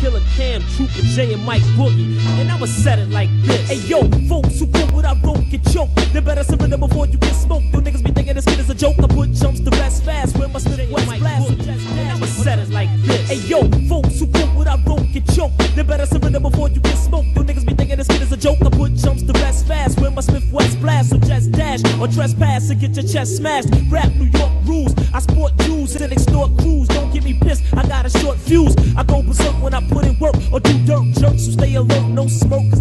Killer Cam, Trooper J, and Mike Boogie. And I'ma set it like this. Hey yo, folks who go without rope get choked. They better surrender before you get smoked. You niggas be thinking this kid is a joke. I put jumps to rest fast when my Smith West blast. And I'ma set it like this. Hey yo, folks who go without rope get choked. They better surrender before you get smoked. You niggas be thinking this kid is a joke. I put jumps to rest fast when my Smith West blast. So just dash or trespass and get your chest smashed. Rap New York rules. I sport Jews and extort crews. Me pissed. I got a short fuse. I go berserk when I put in work or do dirt jerks. So stay alert, no smoke,